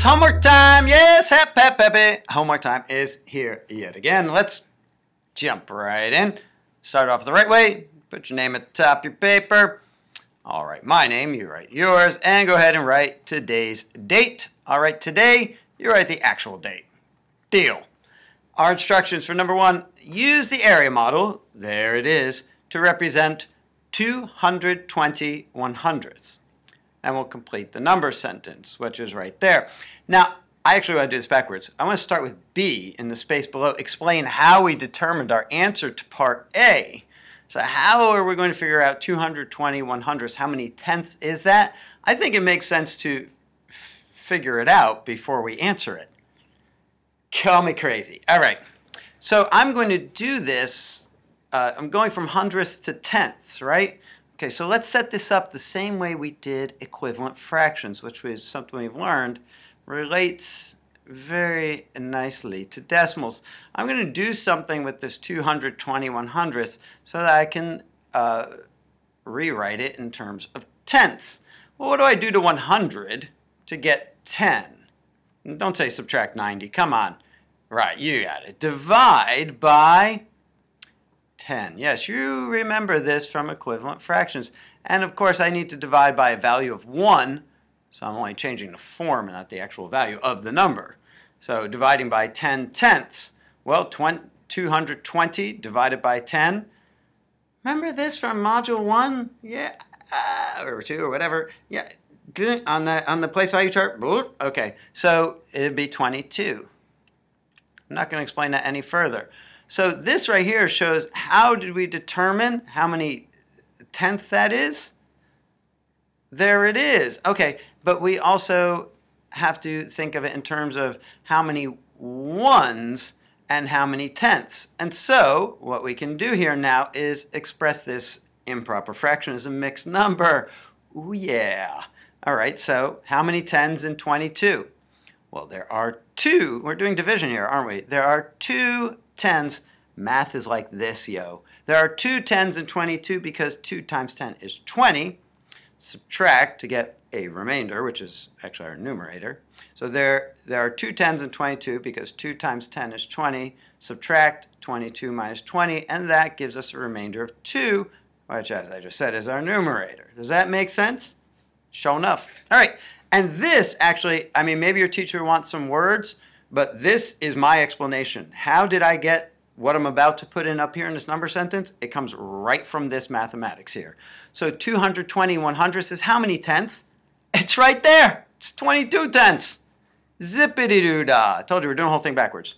It's homework time. Yes, hep, hep, hep, Homework time is here yet again. Let's jump right in. Start off the right way. Put your name at the top of your paper. All right, my name, you write yours, and go ahead and write today's date. All right, today, you write the actual date. Deal. Our instructions for number one, use the area model, there it is, to represent 220 one hundredths and we'll complete the number sentence, which is right there. Now, I actually want to do this backwards. I want to start with B in the space below, explain how we determined our answer to part A. So how are we going to figure out 220 one hundredths? How many tenths is that? I think it makes sense to figure it out before we answer it. Call me crazy. All right. So I'm going to do this. Uh, I'm going from hundredths to tenths, right? Okay, so let's set this up the same way we did equivalent fractions, which is something we've learned relates very nicely to decimals. I'm going to do something with this 220 one hundredths so that I can uh, rewrite it in terms of tenths. Well, what do I do to 100 to get 10? Don't say subtract 90. Come on. Right, you got it. Divide by 10. Yes, you remember this from equivalent fractions. And of course, I need to divide by a value of 1, so I'm only changing the form and not the actual value of the number. So dividing by 10 tenths, well, 220 divided by 10. Remember this from Module 1? Yeah, uh, or 2 or whatever. Yeah, on the, on the place value chart. Okay, so it'd be 22. I'm not going to explain that any further. So this right here shows how did we determine how many tenths that is? There it is. Okay, but we also have to think of it in terms of how many ones and how many tenths. And so what we can do here now is express this improper fraction as a mixed number. Ooh, yeah. All right, so how many tens in 22? Well, there are two. We're doing division here, aren't we? There are two tens. Math is like this, yo. There are two tens in 22 because 2 times 10 is 20. Subtract to get a remainder, which is actually our numerator. So there, there are two tens in 22 because 2 times 10 is 20. Subtract 22 minus 20, and that gives us a remainder of 2, which, as I just said, is our numerator. Does that make sense? Show enough. All right. And this actually, I mean, maybe your teacher wants some words, but this is my explanation. How did I get what I'm about to put in up here in this number sentence, it comes right from this mathematics here. So 220 one hundredths is how many tenths? It's right there. It's 22 tenths. Zippity-doo-dah. I told you we're doing the whole thing backwards.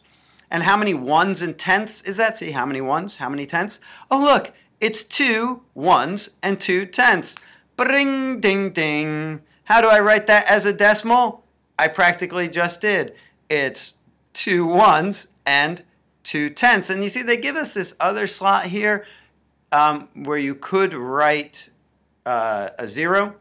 And how many ones and tenths is that? See, how many ones? How many tenths? Oh, look, it's two ones and two tenths. Bring, ding, ding. How do I write that as a decimal? I practically just did. It's two ones and two tenths. And you see they give us this other slot here um, where you could write uh, a zero.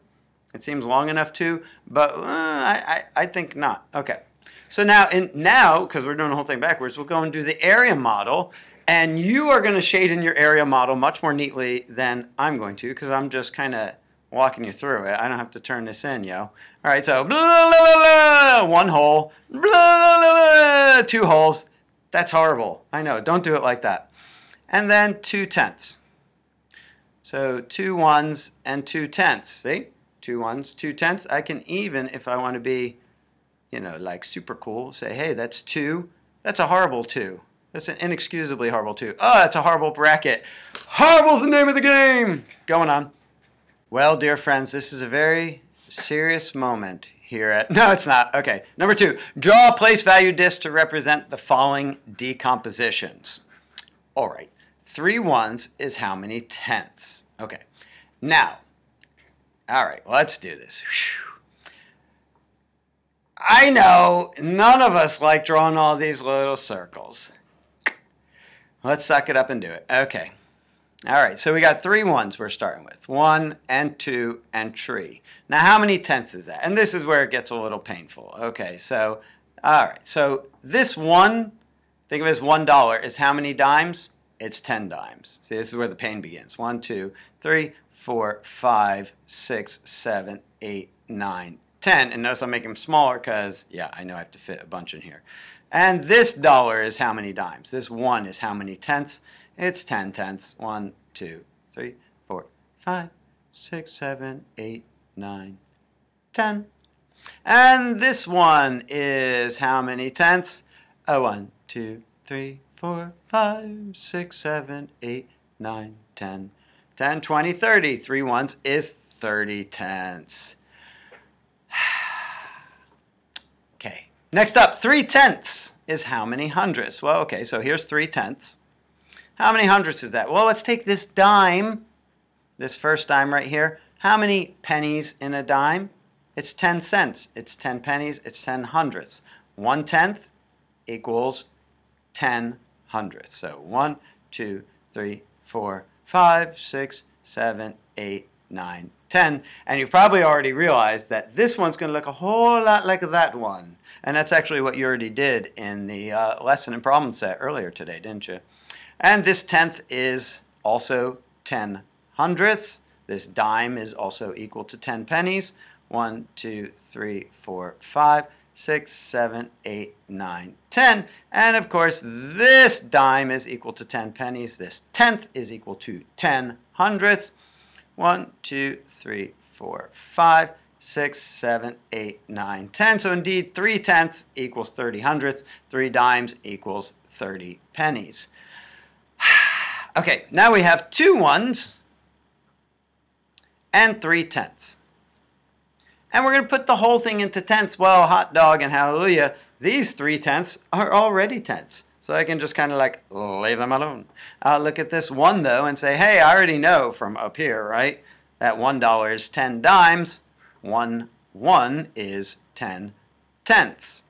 It seems long enough too, but uh, I, I, I, think not. Okay. So now, in, now, because we're doing the whole thing backwards, we'll go and do the area model. And you are going to shade in your area model much more neatly than I'm going to because I'm just kind of walking you through it. I don't have to turn this in, yo. All right, so blah, blah, blah, one whole, two wholes, that's horrible. I know. Don't do it like that. And then two tenths. So two ones and two tenths. See? Two ones, two tenths. I can even, if I want to be, you know, like super cool, say, hey, that's two. That's a horrible two. That's an inexcusably horrible two. Oh, that's a horrible bracket. Horrible's the name of the game. Going on. Well, dear friends, this is a very serious moment here at, no, it's not. Okay, number two, draw a place value disk to represent the following decompositions. All right, three ones is how many tenths? Okay, now, all right, let's do this. Whew. I know none of us like drawing all these little circles. Let's suck it up and do it. Okay. All right, so we got three ones we're starting with. One and two and three. Now, how many tenths is that? And this is where it gets a little painful. Okay, so, all right. So this one, think of it as one dollar, is how many dimes? It's 10 dimes. See, this is where the pain begins. One, two, three, four, five, six, seven, eight, nine, 10. And notice I'm making them smaller because, yeah, I know I have to fit a bunch in here. And this dollar is how many dimes? This 1 is how many tenths? It's 10 tenths. 1, 2, 3, 4, 5, 6, 7, 8, 9, 10. And this one is how many tenths? A 1, 2, 3, 4, 5, 6, 7, 8, 9, 10. 10, 20, 30. Three ones is 30 tenths. okay, next up, 3 tenths is how many hundredths? Well, okay, so here's 3 tenths. How many hundredths is that? Well, let's take this dime, this first dime right here. How many pennies in a dime? It's 10 cents. It's 10 pennies. It's 10 hundredths. One tenth equals 10 hundredths. So 1, 2, 3, 4, 5, 6, 7, 8, 9, 10. And you've probably already realized that this one's going to look a whole lot like that one. And that's actually what you already did in the uh, lesson and problem set earlier today, didn't you? And this tenth is also 10 hundredths. This dime is also equal to 10 pennies. 1, 2, 3, 4, 5, 6, 7, 8, 9, 10. And of course, this dime is equal to 10 pennies. This tenth is equal to 10 hundredths. 1, 2, 3, 4, 5, 6, 7, 8, 9, 10. So indeed, 3 tenths equals 30 hundredths. 3 dimes equals 30 pennies. Okay, now we have two ones and 3 tenths. And we're going to put the whole thing into tenths. Well, hot dog and hallelujah, these three tenths are already tenths. So I can just kind of like leave them alone. I'll look at this one though and say, hey, I already know from up here, right? That one dollar is 10 dimes. One one is 10 tenths.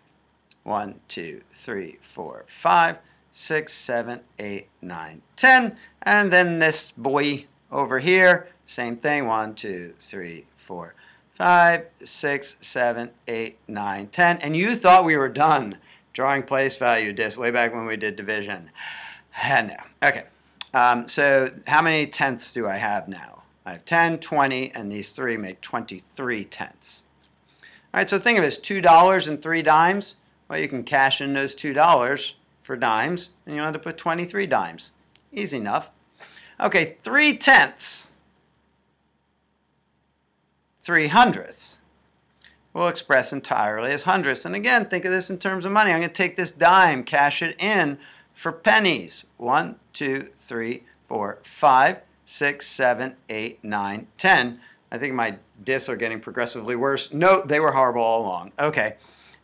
One, two, three, four, five, six, seven, eight, nine, ten. And then this boy over here, same thing. One, two, three, four, five, six, seven, eight, nine, ten. And you thought we were done drawing place value disc way back when we did division. And no. Okay. Um, so how many tenths do I have now? I have 10, 20, and these three make 23 tenths. All right, so think of it as $2 and 3 dimes. Well, you can cash in those $2 for dimes, and you end up with 23 dimes. Easy enough. Okay, 3 tenths three hundredths. We'll express entirely as hundredths. And again, think of this in terms of money. I'm going to take this dime, cash it in for pennies. One, two, three, four, five, six, seven, eight, nine, ten. I think my discs are getting progressively worse. No, they were horrible all along. Okay.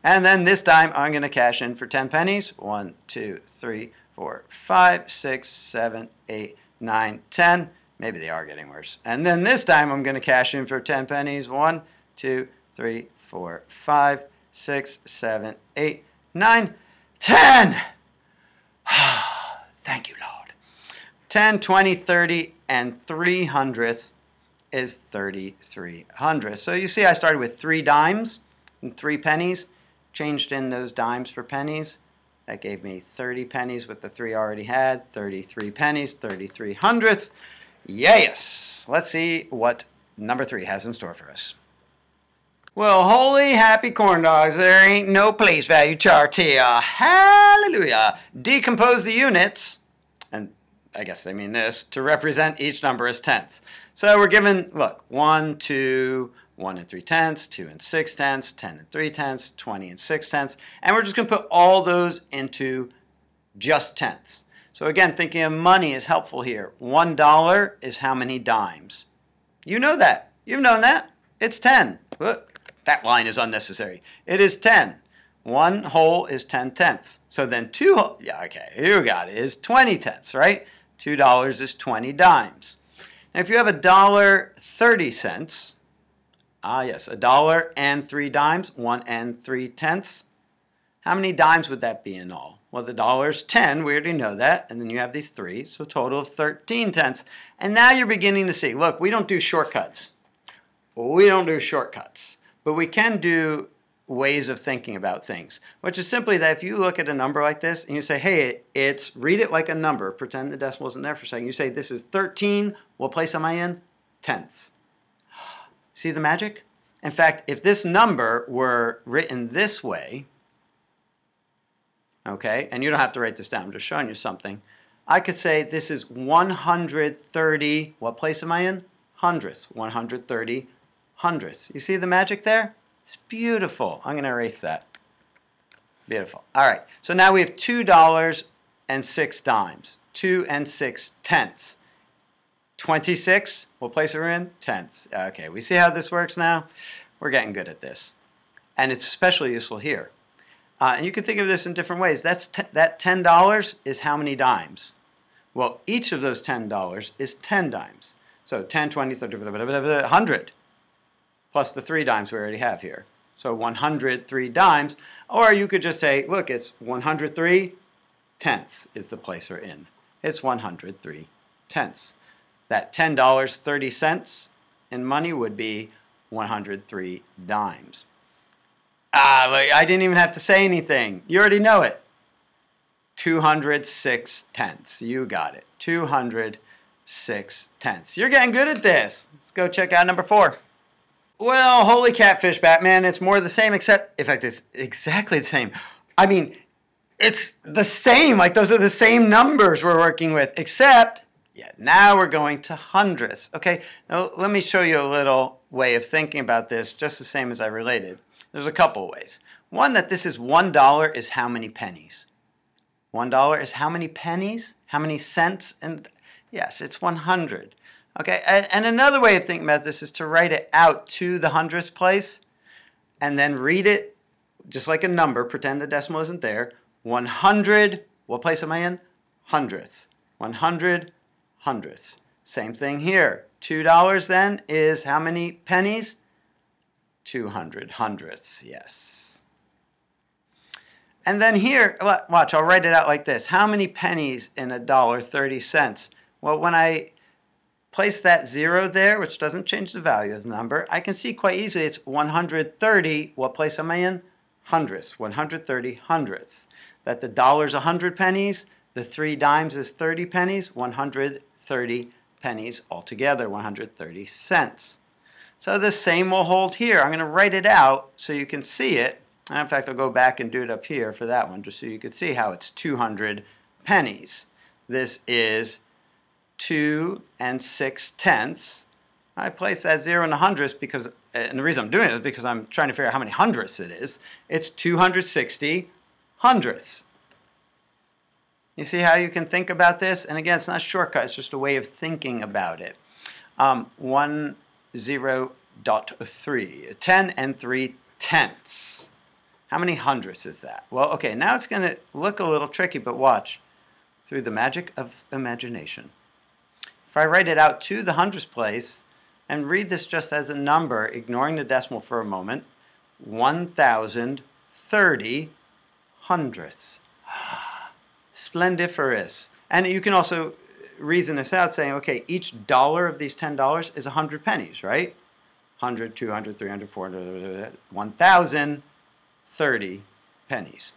And then this dime, I'm going to cash in for 10 pennies. One, two, three, four, five, six, seven, eight, nine, ten. Maybe they are getting worse. And then this time I'm going to cash in for 10 pennies. One, two, three, four, five, six, seven, eight, nine, ten. Thank you, Lord. 10, 20, 30, and 3 hundredths is 33 hundredths. So you see I started with three dimes and three pennies, changed in those dimes for pennies. That gave me 30 pennies with the three I already had, 33 pennies, 33 hundredths. Yes! Let's see what number three has in store for us. Well, holy happy corn dogs, there ain't no place value chart here. Hallelujah! Decompose the units, and I guess they mean this, to represent each number as tenths. So we're given, look, 1, 2, 1 and 3 tenths, 2 and 6 tenths, 10 and 3 tenths, 20 and 6 tenths, and we're just going to put all those into just tenths. So again, thinking of money is helpful here. One dollar is how many dimes? You know that. You've known that. It's 10. That line is unnecessary. It is 10. One whole is 10 tenths. So then two, yeah, okay, you got it, is 20 tenths, right? $2 is 20 dimes. Now if you have a dollar 30 cents, ah yes, a dollar and three dimes, one and three tenths, how many dimes would that be in all? Well, the dollar's 10, we already know that, and then you have these three, so total of 13 tenths. And now you're beginning to see, look, we don't do shortcuts. We don't do shortcuts, but we can do ways of thinking about things, which is simply that if you look at a number like this and you say, hey, it's, read it like a number, pretend the decimal isn't there for a second, you say this is 13, what place am I in? Tenths. See the magic? In fact, if this number were written this way, okay, and you don't have to write this down, I'm just showing you something. I could say this is 130, what place am I in? Hundredths, 130 hundredths. You see the magic there? It's beautiful. I'm going to erase that. Beautiful. All right, so now we have $2 and 6 dimes, 2 and 6 tenths. 26, what place we in? Tenths. Okay, we see how this works now? We're getting good at this. And it's especially useful here. Uh, and you can think of this in different ways. That's that $10 is how many dimes? Well, each of those $10 is 10 dimes. So 10, 20, 30, 100, plus the 3 dimes we already have here. So 103 dimes. Or you could just say, look, it's 103 tenths is the place we're in. It's 103 tenths. That $10.30 in money would be 103 dimes. Ah, I didn't even have to say anything. You already know it. 206 tenths. You got it. 206 tenths. You're getting good at this. Let's go check out number four. Well, holy catfish, Batman. It's more the same, except, in fact, it's exactly the same. I mean, it's the same. Like, those are the same numbers we're working with, except, yeah, now we're going to hundredths. Okay, now let me show you a little way of thinking about this, just the same as I related. There's a couple ways. One, that this is $1 is how many pennies? $1 is how many pennies? How many cents? And yes, it's 100. Okay, and another way of thinking about this is to write it out to the hundredths place and then read it just like a number, pretend the decimal isn't there. 100, what place am I in? Hundredths. 100 hundredths. Same thing here. $2 then is how many pennies? 200 hundredths, yes. And then here, watch, I'll write it out like this. How many pennies in a dollar 30 cents? Well, when I place that zero there, which doesn't change the value of the number, I can see quite easily it's 130. What place am I in? Hundredths, 130 hundredths. That the dollar's 100 pennies, the three dimes is 30 pennies, 130 pennies altogether, 130 cents. So the same will hold here. I'm going to write it out so you can see it. And in fact, I'll go back and do it up here for that one, just so you can see how it's 200 pennies. This is 2 and 6 tenths. I place that 0 in the hundredths because, and the reason I'm doing it is because I'm trying to figure out how many hundredths it is. It's 260 hundredths. You see how you can think about this? And again, it's not a shortcut, it's just a way of thinking about it. Um, 1, 0, dot 3, 10 and 3 tenths. How many hundredths is that? Well, okay, now it's going to look a little tricky, but watch. Through the magic of imagination. If I write it out to the hundredths place and read this just as a number, ignoring the decimal for a moment, 1,030 hundredths. Splendiferous. And you can also reason this out saying, okay, each dollar of these $10 is 100 pennies, right? 100, 200, 300, 400, 1,030 pennies.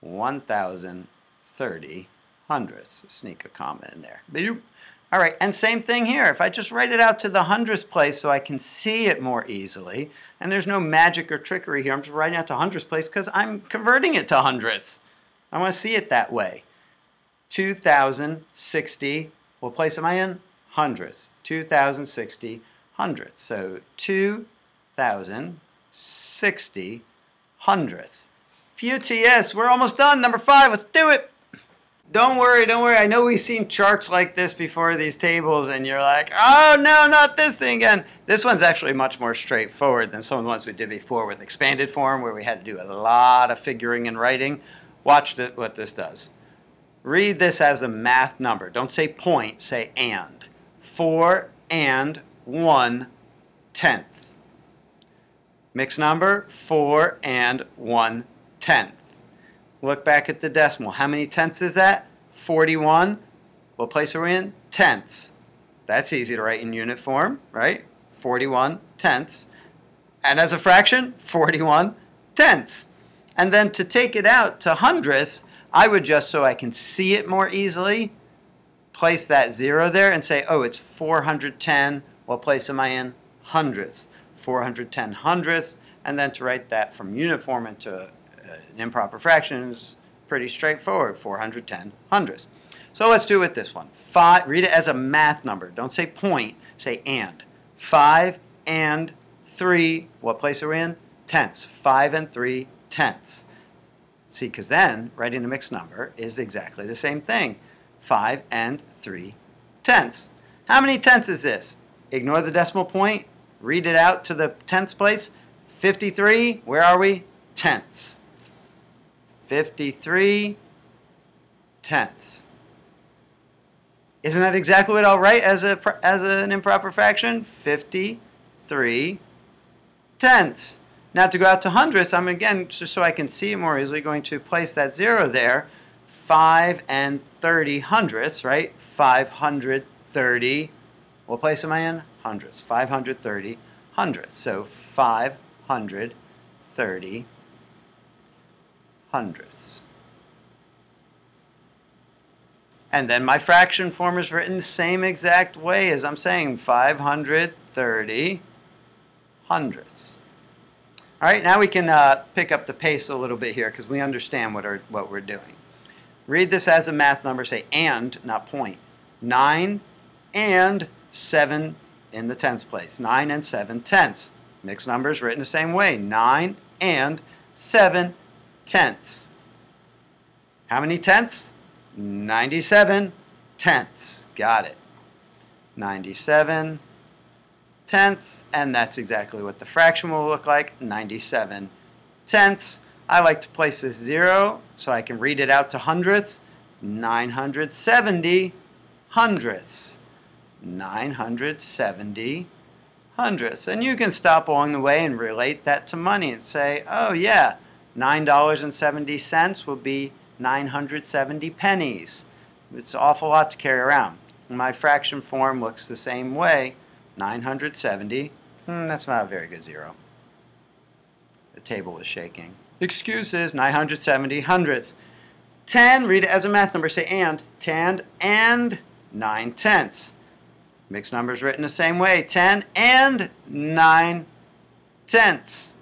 1,030 hundredths. Sneak a comma in there. All right, and same thing here. If I just write it out to the hundredths place so I can see it more easily, and there's no magic or trickery here, I'm just writing out to hundredths place because I'm converting it to hundredths. I want to see it that way. 2,060, what place am I in? Hundredths. 2,060 hundredths. So 2,060 hundredths. Yes, we're almost done. Number five, let's do it. Don't worry, don't worry. I know we've seen charts like this before, these tables, and you're like, oh no, not this thing again. This one's actually much more straightforward than some of the ones we did before with expanded form, where we had to do a lot of figuring and writing. Watch what this does. Read this as a math number. Don't say point, say and. 4 and 1 tenth. Mixed number, 4 and 1 tenth. Look back at the decimal. How many tenths is that? 41. What place are we in? Tenths. That's easy to write in unit form, right? 41 tenths. And as a fraction, 41 tenths. And then to take it out to hundredths, I would just, so I can see it more easily, place that zero there and say, oh, it's 410. What place am I in? Hundredths. 410 hundredths, and then to write that from uniform into uh, an improper fraction is pretty straightforward, 410 hundredths. So let's do it with this one. Five, read it as a math number. Don't say point, say and. 5 and 3, what place are we in? Tenths. 5 and 3 tenths. See, because then writing a mixed number is exactly the same thing. 5 and 3 tenths. How many tenths is this? Ignore the decimal point. Read it out to the tenths place. 53, where are we? Tenths. 53 tenths. Isn't that exactly what I'll write as, a, as an improper fraction? 53 tenths. Now to go out to hundredths, I'm again, just so I can see more easily, going to place that zero there. 5 and 30 hundredths, right? 530. What place am I in? Hundredths. 530 hundredths. So 530 hundredths. And then my fraction form is written the same exact way as I'm saying 530 hundredths. All right, now we can uh, pick up the pace a little bit here because we understand what, what we're doing. Read this as a math number, say and, not point. 9 and 7 in the tens place. 9 and 7 tenths. Mixed numbers written the same way. 9 and 7 tenths. How many tenths? 97 tenths. Got it. 97 tenths, and that's exactly what the fraction will look like, 97 tenths. I like to place this zero so I can read it out to hundredths. 970 hundredths. 970 hundredths. And you can stop along the way and relate that to money and say, oh yeah, $9.70 will be 970 pennies. It's an awful lot to carry around. My fraction form looks the same way. 970. Hmm, that's not a very good zero. The table is shaking. Excuses, 970 hundredths. 10, read it as a math number, say and. 10 and 9 tenths. Mixed numbers written the same way. 10 and 9 tenths.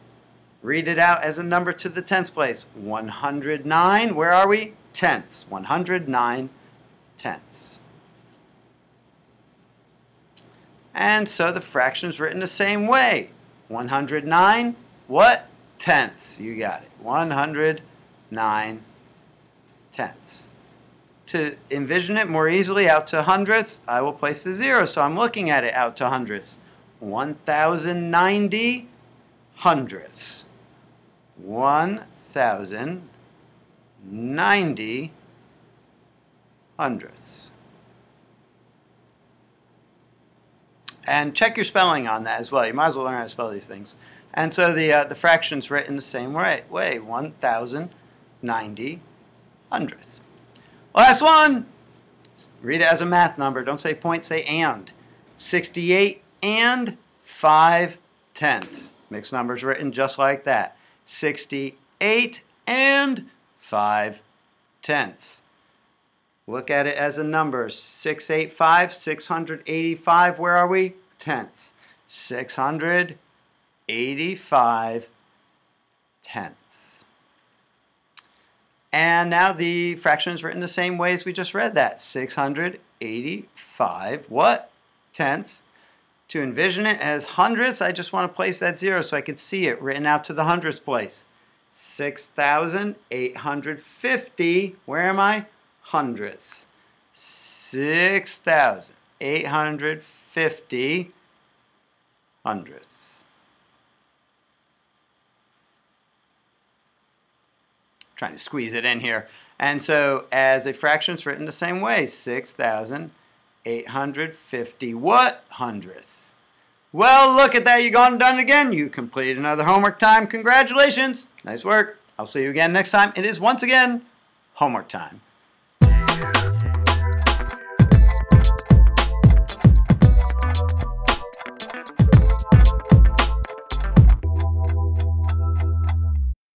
Read it out as a number to the tenths place. 109, where are we? Tenths. 109 tenths. And so the fraction is written the same way. 109, what? Tenths. You got it. 109 tenths. To envision it more easily out to hundredths, I will place the zero. So I'm looking at it out to hundredths. 1,090 hundredths. 1,090 hundredths. And check your spelling on that as well. You might as well learn how to spell these things. And so the, uh, the fraction's written the same way, way 1,090 hundredths. Last one. Read it as a math number. Don't say point, say and. 68 and 5 tenths. Mixed numbers written just like that. 68 and 5 tenths. Look at it as a number. 685, 685, where are we? Tenths. 685 tenths. And now the fraction is written the same way as we just read that. 685, what? Tenths. To envision it as hundredths, I just want to place that zero so I can see it written out to the hundredths place. 6,850, where am I? Hundredths. 6,850 hundredths. Trying to squeeze it in here. And so as a fraction, it's written the same way. 6,850 what hundredths? Well, look at that. You've gone and done it again. You completed another homework time. Congratulations. Nice work. I'll see you again next time. It is once again homework time. Yeah.